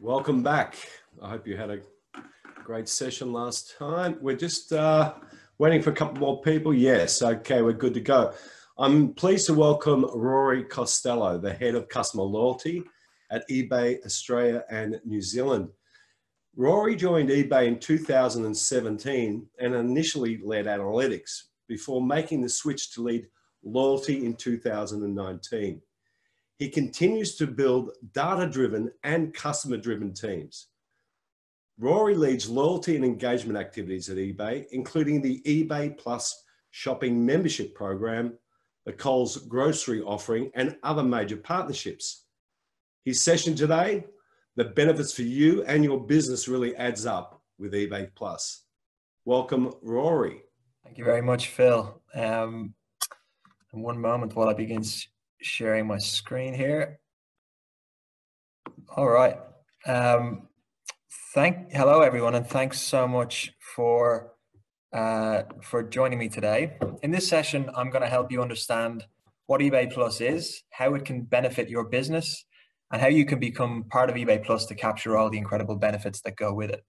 Welcome back. I hope you had a great session last time. We're just uh, waiting for a couple more people. Yes, okay, we're good to go. I'm pleased to welcome Rory Costello, the head of customer loyalty at eBay Australia and New Zealand. Rory joined eBay in 2017 and initially led analytics before making the switch to lead loyalty in 2019. He continues to build data-driven and customer-driven teams. Rory leads loyalty and engagement activities at eBay, including the eBay Plus shopping membership program, the Coles grocery offering, and other major partnerships. His session today, the benefits for you and your business really adds up with eBay Plus. Welcome, Rory. Thank you very much, Phil. Um, one moment while I begin sharing my screen here. All right. Um, thank hello everyone, and thanks so much for uh, for joining me today. In this session, I'm going to help you understand what eBay Plus is, how it can benefit your business, and how you can become part of eBay Plus to capture all the incredible benefits that go with it.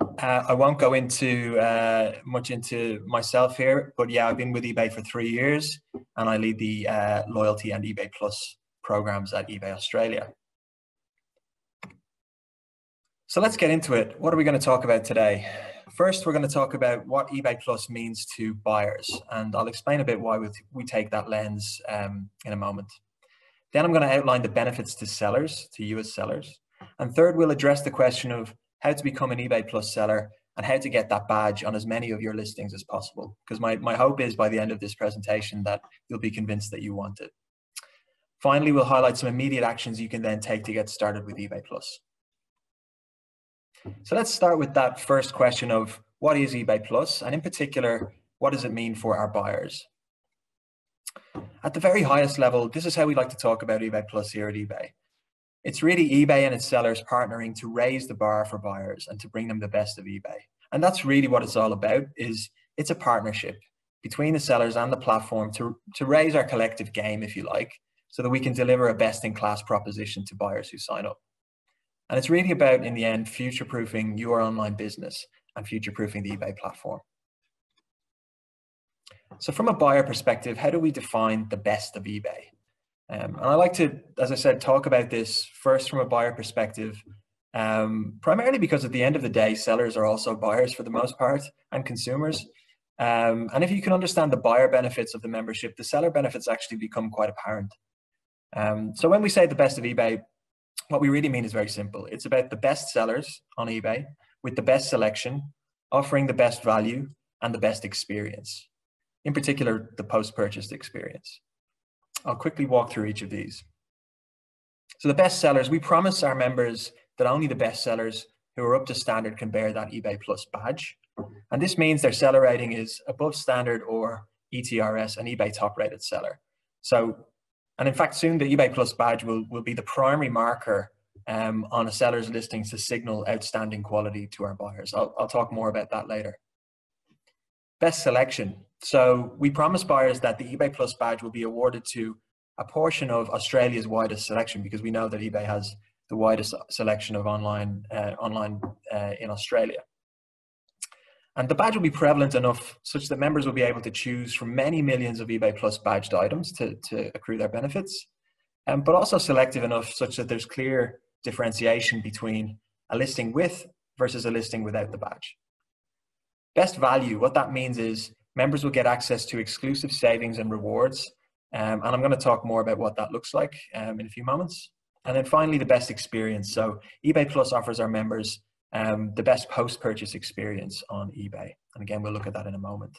Uh, I won't go into uh, much into myself here, but yeah, I've been with eBay for three years, and I lead the uh, loyalty and eBay Plus programs at eBay Australia. So let's get into it. What are we going to talk about today? First, we're going to talk about what eBay Plus means to buyers, and I'll explain a bit why we, we take that lens um, in a moment. Then I'm going to outline the benefits to sellers, to you as sellers. And third, we'll address the question of how to become an eBay Plus seller, and how to get that badge on as many of your listings as possible. Because my, my hope is by the end of this presentation that you'll be convinced that you want it. Finally, we'll highlight some immediate actions you can then take to get started with eBay Plus. So let's start with that first question of what is eBay Plus, and in particular, what does it mean for our buyers? At the very highest level, this is how we like to talk about eBay Plus here at eBay. It's really eBay and its sellers partnering to raise the bar for buyers and to bring them the best of eBay. And that's really what it's all about is it's a partnership between the sellers and the platform to, to raise our collective game, if you like, so that we can deliver a best-in-class proposition to buyers who sign up. And it's really about, in the end, future-proofing your online business and future-proofing the eBay platform. So from a buyer perspective, how do we define the best of eBay? Um, and I like to, as I said, talk about this first from a buyer perspective, um, primarily because at the end of the day, sellers are also buyers for the most part and consumers. Um, and if you can understand the buyer benefits of the membership, the seller benefits actually become quite apparent. Um, so when we say the best of eBay, what we really mean is very simple. It's about the best sellers on eBay with the best selection, offering the best value and the best experience. In particular, the post-purchase experience. I'll quickly walk through each of these. So the best sellers, we promise our members that only the best sellers who are up to standard can bear that eBay Plus badge. And this means their seller rating is above standard or ETRS, an eBay top rated seller. So, and in fact, soon the eBay Plus badge will, will be the primary marker um, on a seller's listings to signal outstanding quality to our buyers. I'll, I'll talk more about that later. Best selection. So we promise buyers that the eBay Plus badge will be awarded to a portion of Australia's widest selection because we know that eBay has the widest selection of online uh, online uh, in Australia. And the badge will be prevalent enough such that members will be able to choose from many millions of eBay Plus badged items to, to accrue their benefits, um, but also selective enough such that there's clear differentiation between a listing with versus a listing without the badge. Best value, what that means is members will get access to exclusive savings and rewards. Um, and I'm going to talk more about what that looks like um, in a few moments. And then finally, the best experience. So eBay Plus offers our members um, the best post-purchase experience on eBay. And again, we'll look at that in a moment.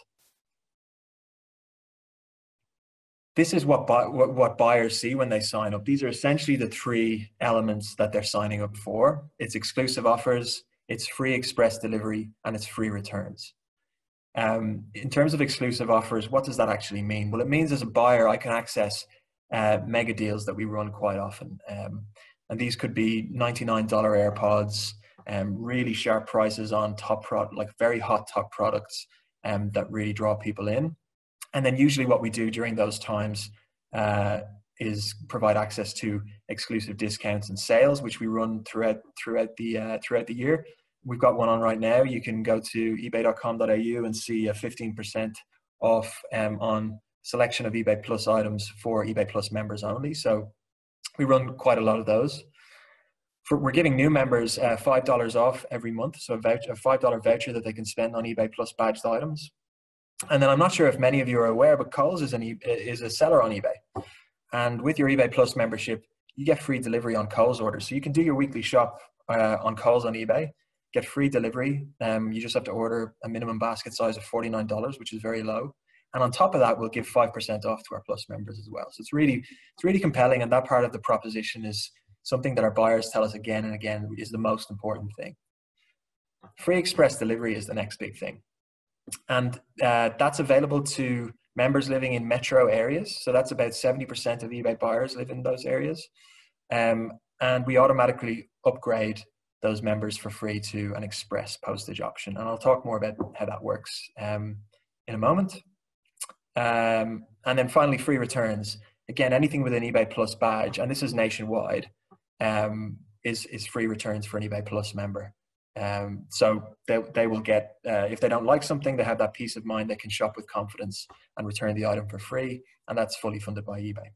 This is what, bu what, what buyers see when they sign up. These are essentially the three elements that they're signing up for. It's exclusive offers, it's free express delivery, and it's free returns. Um, in terms of exclusive offers, what does that actually mean? Well, it means as a buyer, I can access uh, mega deals that we run quite often. Um, and these could be $99 AirPods, um, really sharp prices on top product, like very hot top products um, that really draw people in. And then usually what we do during those times, uh, is provide access to exclusive discounts and sales, which we run throughout throughout the uh, throughout the year. We've got one on right now. You can go to ebay.com.au and see a 15% off um, on selection of eBay Plus items for eBay Plus members only. So we run quite a lot of those. For, we're giving new members uh, five dollars off every month, so a, voucher, a five dollar voucher that they can spend on eBay Plus badged items. And then I'm not sure if many of you are aware, but Coles is an e- is a seller on eBay, and with your eBay Plus membership, you get free delivery on Coles orders. So you can do your weekly shop uh, on Coles on eBay, get free delivery. Um, you just have to order a minimum basket size of $49, which is very low. And on top of that, we'll give 5% off to our plus members as well. So it's really, it's really compelling. And that part of the proposition is something that our buyers tell us again and again is the most important thing. Free express delivery is the next big thing. And uh, that's available to members living in metro areas. So that's about 70% of eBay buyers live in those areas. Um, and we automatically upgrade those members for free to an express postage option. And I'll talk more about how that works um, in a moment. Um, and then finally, free returns. Again, anything with an eBay Plus badge, and this is nationwide, um, is, is free returns for an eBay Plus member. Um, so they, they will get, uh, if they don't like something, they have that peace of mind. They can shop with confidence and return the item for free. And that's fully funded by eBay.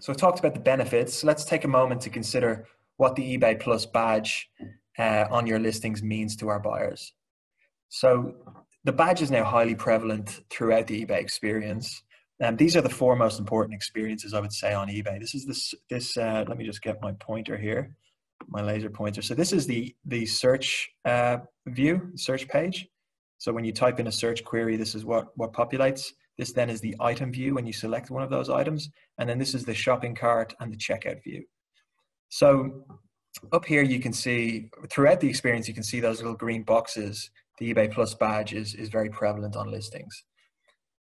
So I talked about the benefits. Let's take a moment to consider what the eBay Plus badge uh, on your listings means to our buyers. So the badge is now highly prevalent throughout the eBay experience. And these are the four most important experiences I would say on eBay. This is this this. Uh, let me just get my pointer here, my laser pointer. So this is the the search uh, view, search page. So when you type in a search query, this is what what populates. This then is the item view when you select one of those items. And then this is the shopping cart and the checkout view. So up here, you can see throughout the experience, you can see those little green boxes. The eBay Plus badge is, is very prevalent on listings.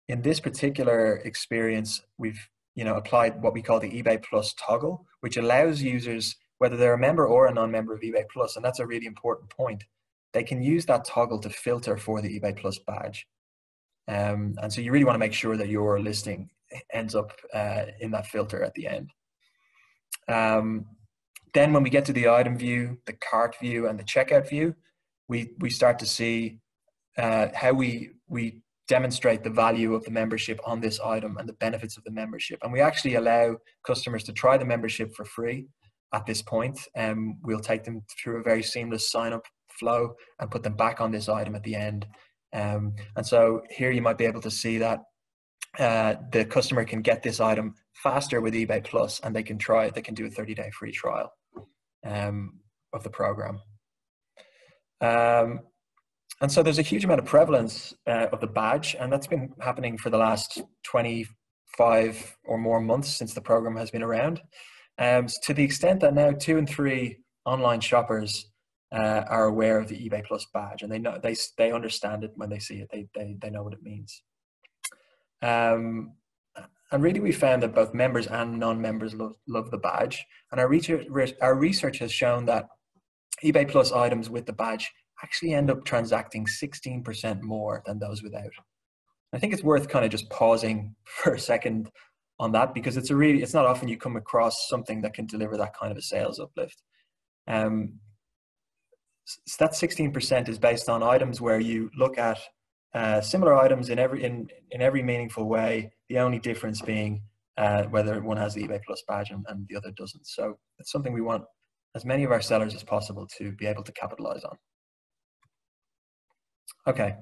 In this particular experience, we've you know applied what we call the eBay Plus toggle, which allows users, whether they're a member or a non-member of eBay Plus, and that's a really important point, they can use that toggle to filter for the eBay Plus badge. Um, and so you really want to make sure that your listing ends up uh, in that filter at the end. Um, then when we get to the item view, the cart view, and the checkout view, we, we start to see uh, how we, we demonstrate the value of the membership on this item and the benefits of the membership. And we actually allow customers to try the membership for free at this point. And um, we'll take them through a very seamless sign up flow and put them back on this item at the end um, and so here you might be able to see that uh, the customer can get this item faster with eBay Plus and they can try it, they can do a 30 day free trial um, of the program. Um, and so there's a huge amount of prevalence uh, of the badge, and that's been happening for the last 25 or more months since the program has been around. Um, to the extent that now two and three online shoppers uh, are aware of the eBay Plus badge and they know they they understand it when they see it. They they they know what it means. Um, and really, we found that both members and non-members love, love the badge. And our research our research has shown that eBay Plus items with the badge actually end up transacting 16% more than those without. I think it's worth kind of just pausing for a second on that because it's a really it's not often you come across something that can deliver that kind of a sales uplift. Um, so that 16% is based on items where you look at uh, similar items in every in, in every meaningful way. The only difference being uh, whether one has the eBay Plus badge and, and, the other doesn't. So it's something we want as many of our sellers as possible to be able to capitalize on. Okay,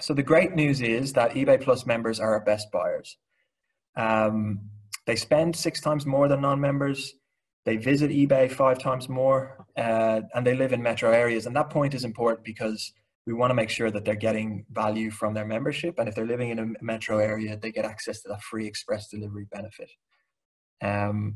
so the great news is that eBay Plus members are our best buyers. Um, they spend six times more than non-members. They visit eBay five times more, uh, and they live in metro areas. And that point is important because we want to make sure that they're getting value from their membership. And if they're living in a metro area, they get access to that free express delivery benefit. Um,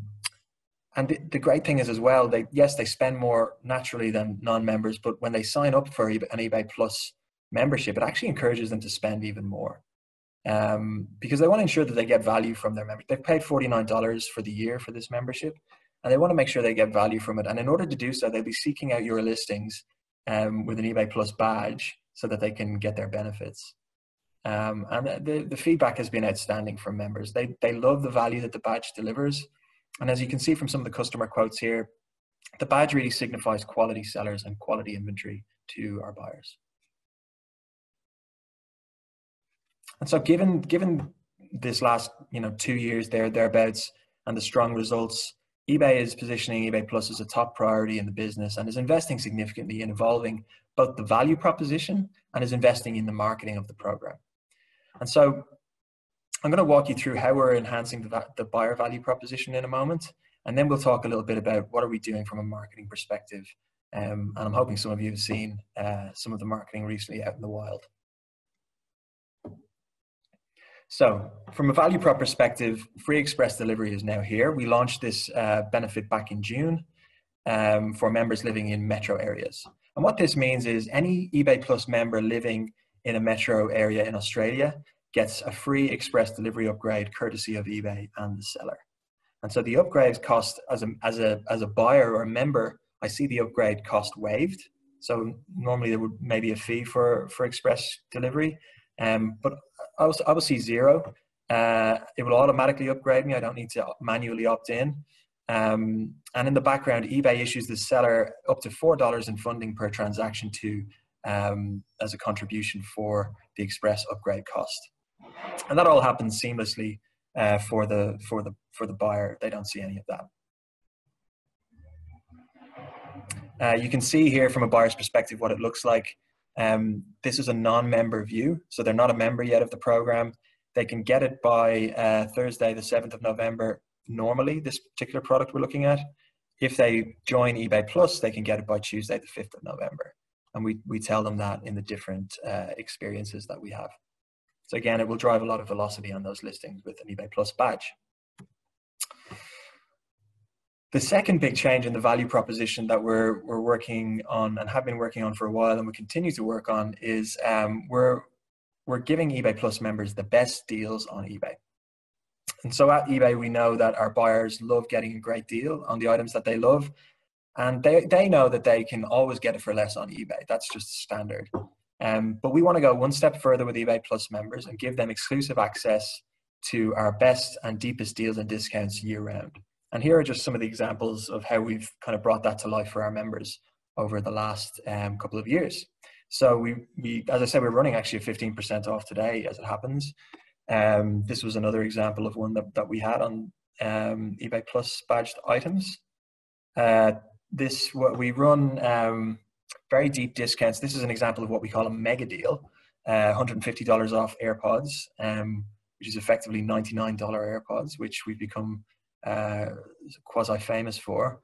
and the, the, great thing is as well, they yes, they spend more naturally than non-members, but when they sign up for an eBay Plus membership, it actually encourages them to spend even more. Um, because they want to ensure that they get value from their membership. They've paid $49 for the year for this membership and they want to make sure they get value from it. And in order to do so, they'll be seeking out your listings um, with an eBay Plus badge so that they can get their benefits. Um, and the, the feedback has been outstanding from members. They, they love the value that the badge delivers. And as you can see from some of the customer quotes here, the badge really signifies quality sellers and quality inventory to our buyers. And so given, given this last you know two years there thereabouts and the strong results ebay is positioning ebay plus as a top priority in the business and is investing significantly in evolving both the value proposition and is investing in the marketing of the program. And so i'm going to walk you through how we're enhancing the, the buyer value proposition in a moment and then we'll talk a little bit about what are we doing from a marketing perspective um, and i'm hoping some of you have seen uh, some of the marketing recently out in the wild so, from a value prop perspective, free express delivery is now here. We launched this uh, benefit back in June um, for members living in metro areas. And what this means is any eBay Plus member living in a metro area in Australia gets a free express delivery upgrade courtesy of eBay and the seller. And so the upgrade cost as a, as a, as a buyer or a member, I see the upgrade cost waived. So normally there would maybe a fee for, for express delivery. Um, but I I will see zero. Uh, it will automatically upgrade me. I don't need to manually opt in. Um, and in the background, eBay issues the seller up to $4 in funding per transaction to um, as a contribution for the express upgrade cost. And that all happens seamlessly uh, for the for the for the buyer. They don't see any of that. Uh, you can see here from a buyer's perspective what it looks like. Um, this is a non-member view, so they're not a member yet of the program. They can get it by uh, Thursday, the 7th of November, normally, this particular product we're looking at. If they join eBay Plus, they can get it by Tuesday, the 5th of November. And we, we tell them that in the different uh, experiences that we have. So again, it will drive a lot of velocity on those listings with an eBay Plus badge. The second big change in the value proposition that we're, we're working on and have been working on for a while and we continue to work on is um, we're, we're giving eBay Plus members the best deals on eBay. And so at eBay, we know that our buyers love getting a great deal on the items that they love. And they, they know that they can always get it for less on eBay. That's just standard. Um, but we want to go one step further with eBay Plus members and give them exclusive access to our best and deepest deals and discounts year round. And here are just some of the examples of how we've kind of brought that to life for our members over the last um, couple of years. So we, we, as I said, we're running actually a 15% off today as it happens. Um, this was another example of one that, that we had on um, eBay Plus badged items. Uh, this, what we run um, very deep discounts. This is an example of what we call a mega deal, uh, $150 off AirPods, um, which is effectively $99 AirPods, which we've become uh, quasi famous for.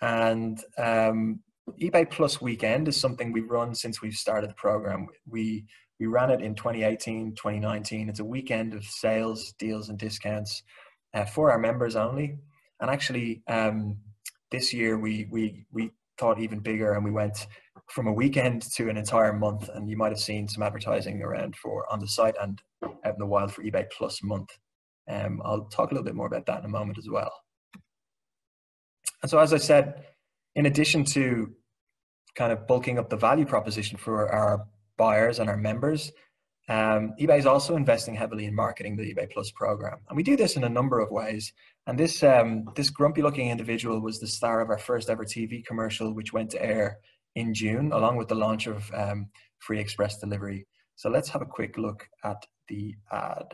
And um, eBay Plus Weekend is something we've run since we've started the program. We we ran it in 2018, 2019. It's a weekend of sales, deals, and discounts uh, for our members only. And actually, um, this year we we we thought even bigger, and we went from a weekend to an entire month. And you might have seen some advertising around for on the site and out in the wild for eBay Plus month. Um, I'll talk a little bit more about that in a moment as well. And so, as I said, in addition to kind of bulking up the value proposition for our buyers and our members, um, eBay is also investing heavily in marketing the eBay Plus program, and we do this in a number of ways. And this um, this grumpy-looking individual was the star of our first ever TV commercial, which went to air in June, along with the launch of um, free express delivery. So let's have a quick look at the ad.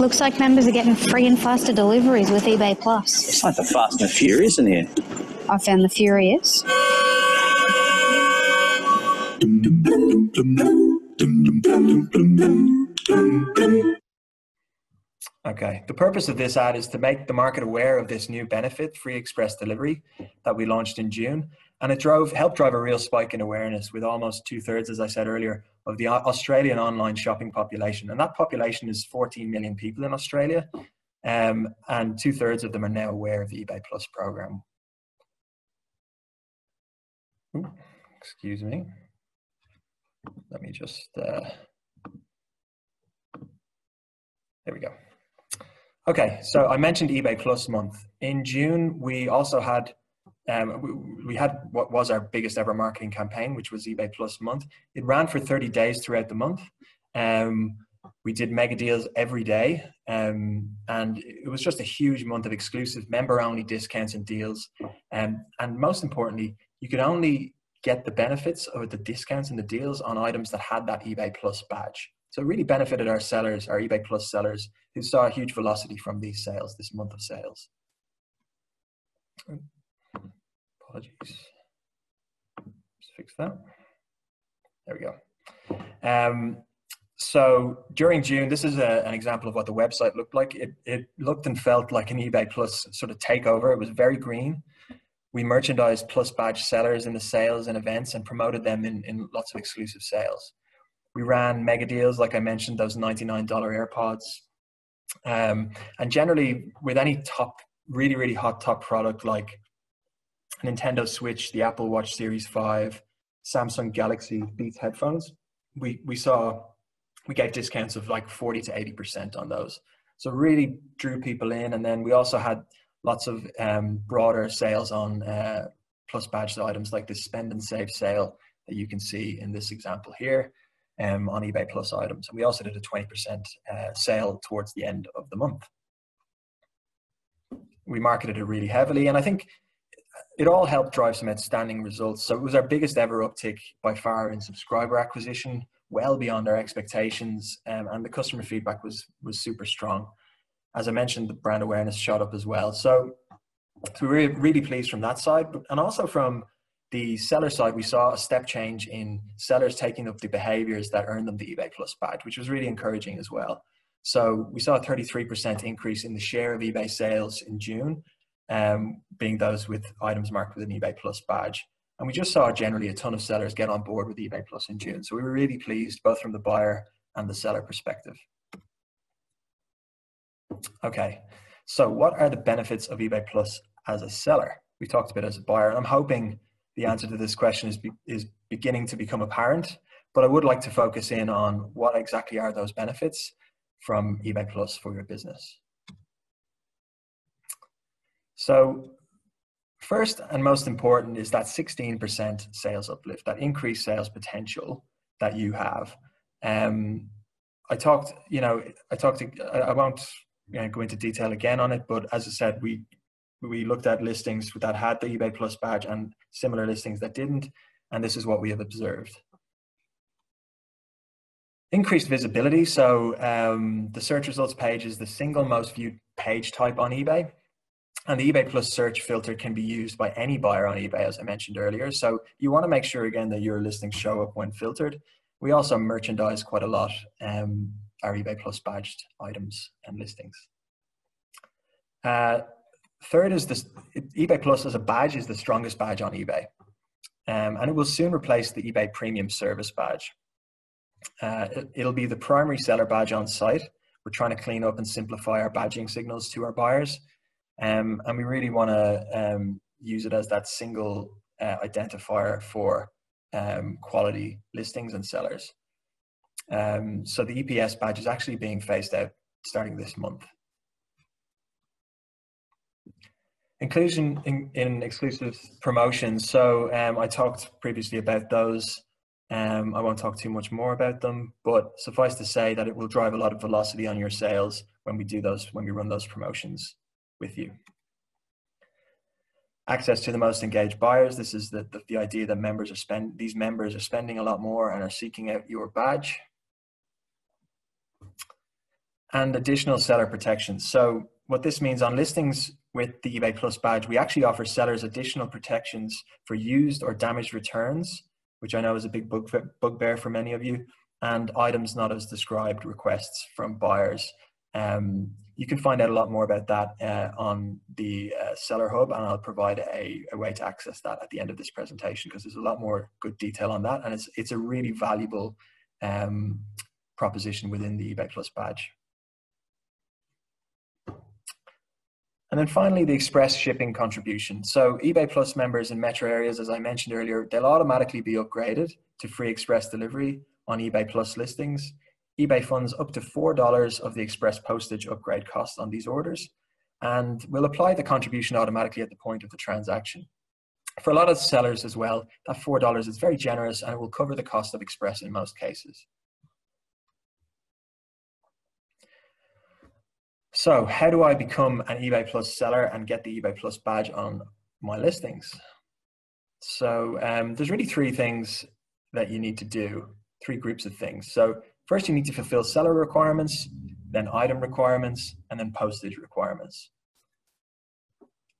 Looks like members are getting free and faster deliveries with eBay Plus. It's like the Fast and the Furious in here. I found the Furious. Okay, the purpose of this ad is to make the market aware of this new benefit, free express delivery, that we launched in June, and it drove helped drive a real spike in awareness with almost two thirds, as I said earlier, of the Australian online shopping population, and that population is 14 million people in Australia, um, and two thirds of them are now aware of the eBay Plus program. Ooh, excuse me. Let me just. Uh, there we go. Okay, so I mentioned eBay Plus month. In June, we also had um, we, we, had what was our biggest ever marketing campaign, which was eBay Plus month. It ran for 30 days throughout the month. Um, we did mega deals every day, um, and it was just a huge month of exclusive member-only discounts and deals. Um, and most importantly, you could only get the benefits of the discounts and the deals on items that had that eBay Plus badge. So it really benefited our sellers, our eBay Plus sellers, who saw a huge velocity from these sales, this month of sales. Apologies. Let's fix that. There we go. Um, so during June, this is a, an example of what the website looked like. It, it looked and felt like an eBay Plus sort of takeover. It was very green. We merchandised Plus badge sellers in the sales and events and promoted them in, in lots of exclusive sales. We ran mega deals, like I mentioned, those $99 AirPods. Um, and generally, with any top, really, really hot top product like Nintendo Switch, the Apple Watch Series 5, Samsung Galaxy Beats headphones, we, we saw we gave discounts of like 40 to 80% on those. So really drew people in. And then we also had lots of um, broader sales on uh, plus badged items like this spend and save sale that you can see in this example here um, on eBay Plus items. And we also did a 20% uh, sale towards the end of the month. We marketed it really heavily. And I think it all helped drive some outstanding results. So it was our biggest ever uptick by far in subscriber acquisition well beyond our expectations, um, and the customer feedback was was super strong. As I mentioned, the brand awareness shot up as well. So, so we were really, pleased from that side, and also from the seller side, we saw a step change in sellers taking up the behaviors that earned them the eBay Plus badge, which was really encouraging as well. So we saw a 33% increase in the share of eBay sales in June, um, being those with items marked with an eBay Plus badge. And we just saw generally a ton of sellers get on board with eBay Plus in June. So we were really pleased both from the buyer and the seller perspective. Okay, so what are the benefits of eBay Plus as a seller? We talked about as a buyer, and I'm hoping the answer to this question is, be, is beginning to become apparent, but I would like to focus in on what exactly are those benefits from eBay Plus for your business. So First and most important is that 16% sales uplift, that increased sales potential that you have. Um, I talked, you know, I talked, to, I won't you know, go into detail again on it, but as I said, we we looked at listings that had the eBay Plus badge and similar listings that didn't, and this is what we have observed. Increased visibility. So um, the search results page is the single most viewed page type on eBay. And the eBay Plus search filter can be used by any buyer on eBay, as I mentioned earlier. So you want to make sure again that your listings show up when filtered. We also merchandise quite a lot um, our eBay Plus badged items and listings. Uh, third is this eBay Plus as a badge is the strongest badge on eBay. Um, and it will soon replace the eBay Premium Service badge. Uh, it, will be the primary seller badge on site. We're trying to clean up and simplify our badging signals to our buyers um, and we really want to um, use it as that single uh, identifier for um, quality listings and sellers. Um, so the EPS badge is actually being phased out starting this month. Inclusion in, in exclusive promotions. So um, I talked previously about those. Um, I won't talk too much more about them, but suffice to say that it will drive a lot of velocity on your sales when we do those, when we run those promotions with you. Access to the most engaged buyers. This is the, the, the idea that members are spend these members are spending a lot more and are seeking out your badge. And additional seller protections. So what this means on listings with the eBay Plus badge, we actually offer sellers additional protections for used or damaged returns, which I know is a big bug, bugbear for many of you, and items not as described requests from buyers. Um, you can find out a lot more about that uh, on the uh, Seller Hub, and I'll provide a, a, way to access that at the end of this presentation because there's a lot more good detail on that, and it's it's a really valuable um, proposition within the eBay Plus badge. And then finally, the express shipping contribution. So eBay Plus members in metro areas, as I mentioned earlier, they'll automatically be upgraded to free express delivery on eBay Plus listings eBay funds up to $4 of the express postage upgrade cost on these orders and will apply the contribution automatically at the point of the transaction. For a lot of sellers as well, that $4 is very generous and will cover the cost of Express in most cases. So how do I become an eBay Plus seller and get the eBay Plus badge on my listings? So um, there's really three things that you need to do, three groups of things. So first you need to fulfill seller requirements, then item requirements, and then postage requirements.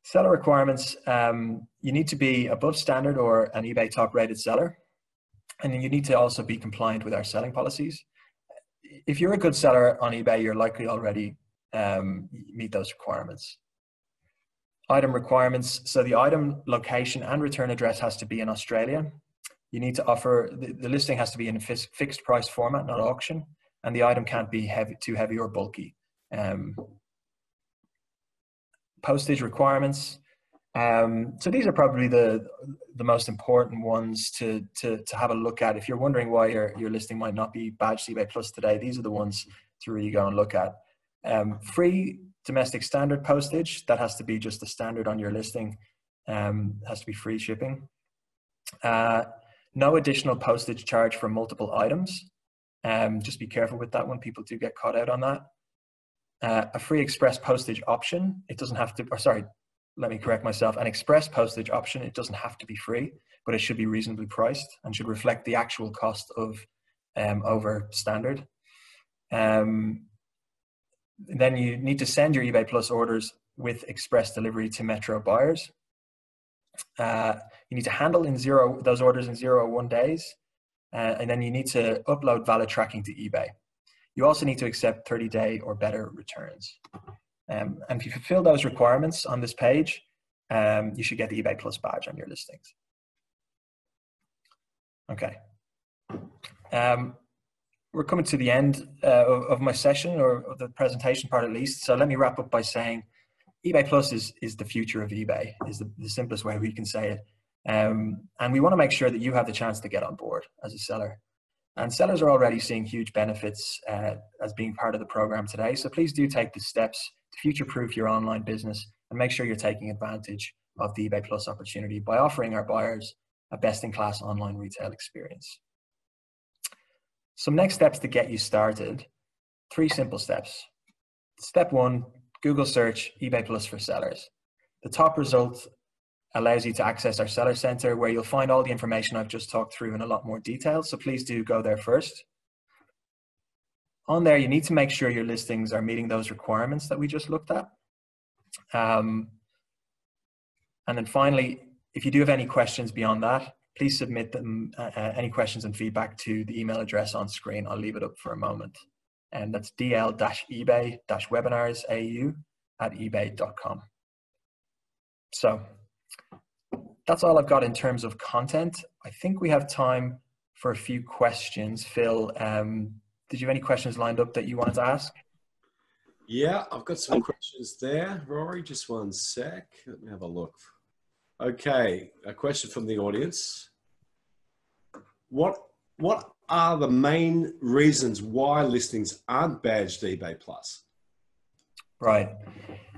Seller requirements, um, you need to be above standard or an eBay top rated seller. And then you need to also be compliant with our selling policies. If you're a good seller on eBay, you're likely already um, meet those requirements. Item requirements. So the item location and return address has to be in Australia. You need to offer, the, the listing has to be in a fixed price format, not auction. And the item can't be heavy, too heavy or bulky. Um, postage requirements. Um, so these are probably the the most important ones to, to to have a look at. If you're wondering why your your listing might not be badged eBay Plus today, these are the ones to really go and look at. Um, free domestic standard postage, that has to be just the standard on your listing, um, has to be free shipping. Uh, no additional postage charge for multiple items. Um, just be careful with that one. People do get caught out on that. Uh, a free express postage option. It doesn't have to, or sorry, let me correct myself. An express postage option, it doesn't have to be free, but it should be reasonably priced and should reflect the actual cost of um, over standard. Um, then you need to send your eBay Plus orders with express delivery to Metro buyers. Uh, you need to handle in zero those orders in zero or one days, uh, and then you need to upload valid tracking to eBay. You also need to accept 30 day or better returns. Um, and if you fulfill those requirements on this page, um, you should get the eBay Plus badge on your listings. Okay. Um, we're coming to the end uh, of, my session or the presentation part at least. So let me wrap up by saying eBay Plus is, is the future of eBay, is the, the simplest way we can say it. Um, and we want to make sure that you have the chance to get on board as a seller. And sellers are already seeing huge benefits uh, as being part of the program today. So please do take the steps to future proof your online business and make sure you're taking advantage of the eBay Plus opportunity by offering our buyers a best in class online retail experience. Some next steps to get you started. Three simple steps. Step one, Google search eBay Plus for sellers. The top result allows you to access our seller center where you'll find all the information I've just talked through in a lot more detail. So please do go there first. On there, you need to make sure your listings are meeting those requirements that we just looked at. Um, and then finally, if you do have any questions beyond that, please submit them, uh, uh, any questions and feedback to the email address on screen. I'll leave it up for a moment. And that's dl-ebay-webinarsau at ebay.com. So that's all I've got in terms of content. I think we have time for a few questions. Phil, um, did you have any questions lined up that you wanted to ask? Yeah, I've got some questions there. Rory, just one sec. Let me have a look. Okay, a question from the audience. What what are the main reasons why listings aren't badged eBay Plus? Right.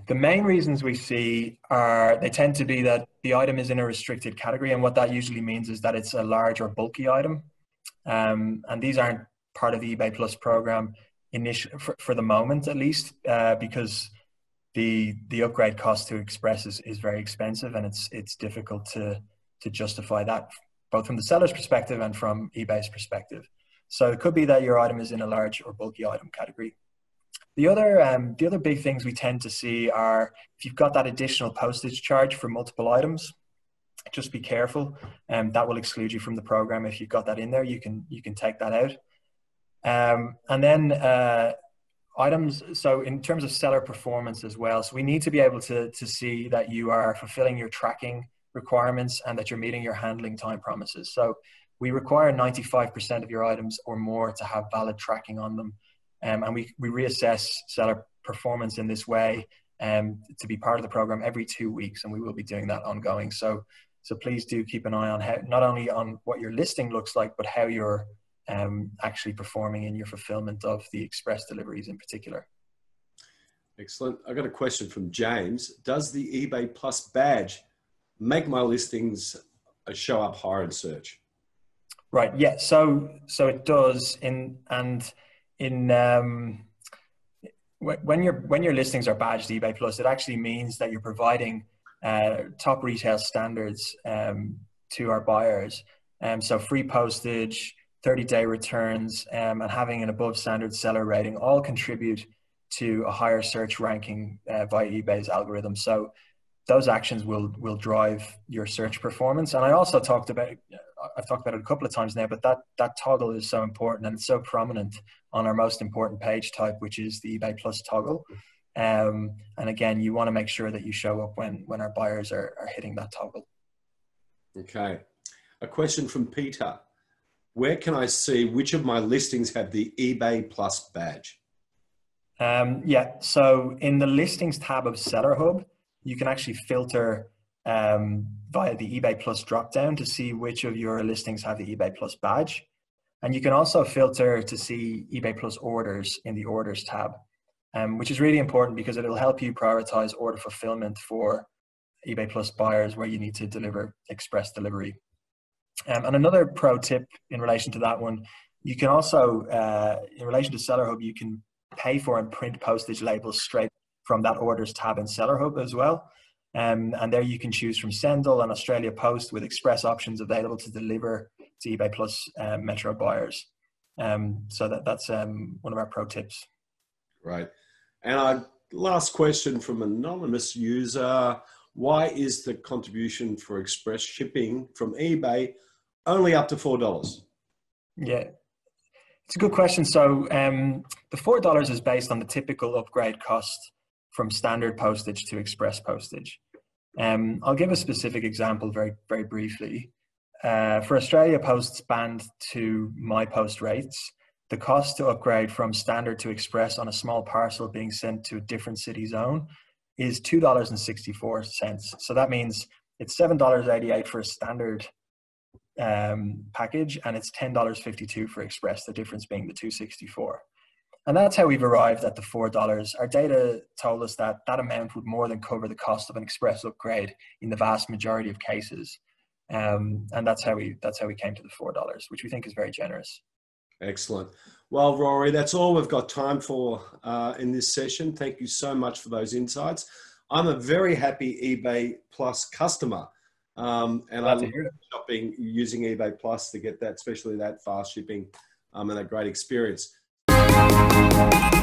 The main reasons we see are they tend to be that the item is in a restricted category, and what that usually means is that it's a large or bulky item, um, and these aren't part of the eBay Plus program initial for, for the moment at least, uh, because the the upgrade cost to Express is, is very expensive and it's it's difficult to to justify that both from the seller's perspective and from eBay's perspective. So it could be that your item is in a large or bulky item category. The other um, the other big things we tend to see are if you've got that additional postage charge for multiple items, just be careful, and um, that will exclude you from the program. If you've got that in there, you can you can take that out. Um, and then uh, items so in terms of seller performance as well so we need to be able to, to see that you are fulfilling your tracking requirements and that you're meeting your handling time promises so we require 95% of your items or more to have valid tracking on them um, and we, we reassess seller performance in this way um, to be part of the program every two weeks and we will be doing that ongoing so so please do keep an eye on how not only on what your listing looks like but how your um, actually performing in your fulfillment of the express deliveries in particular. Excellent. I got a question from James. Does the eBay Plus badge make my listings show up higher in search? Right. Yeah. So so it does in and in um, when your when your listings are badged eBay Plus, it actually means that you're providing uh, top retail standards um, to our buyers. Um, so free postage, 30 day returns, um, and having an above standard seller rating all contribute to a higher search ranking uh, via eBay's algorithm. So those actions will will drive your search performance. And I also talked about I've talked about it a couple of times now, but that that toggle is so important and it's so prominent on our most important page type, which is the eBay Plus toggle. Um, and again, you want to make sure that you show up when when our buyers are, are hitting that toggle. Okay. A question from Peter. Where can I see which of my listings have the eBay Plus badge? Um, yeah, so in the listings tab of Seller Hub, you can actually filter um, via the eBay Plus dropdown to see which of your listings have the eBay Plus badge. And you can also filter to see eBay Plus orders in the orders tab, um, which is really important because it'll help you prioritize order fulfillment for eBay Plus buyers where you need to deliver express delivery. Um, and another pro tip in relation to that one, you can also, uh, in relation to Seller Hub, you can pay for and print postage labels straight from that orders tab in Seller Hub as well. Um, and there you can choose from Sendle and Australia Post with express options available to deliver to eBay Plus um, Metro buyers. Um, so that, that's um, one of our pro tips. Right. And our last question from anonymous user. Why is the contribution for express shipping from eBay only up to $4? Yeah, it's a good question. So um, the $4 is based on the typical upgrade cost from standard postage to express postage. Um, I'll give a specific example very, very briefly. Uh, for Australia Post's band to MyPost rates, the cost to upgrade from standard to express on a small parcel being sent to a different city zone is $2.64. So that means it's $7.88 for a standard um, package and it's $10.52 for express, the difference being the 264 and that's how we've arrived at the $4. Our data told us that that amount would more than cover the cost of an express upgrade in the vast majority of cases. Um, and that's how we that's how we came to the $4, which we think is very generous. Excellent. Well, Rory, that's all we've got time for uh, in this session. Thank you so much for those insights. I'm a very happy eBay Plus customer. Um, and I'm shopping using eBay Plus to get that, especially that fast shipping um, and a great experience. Thank.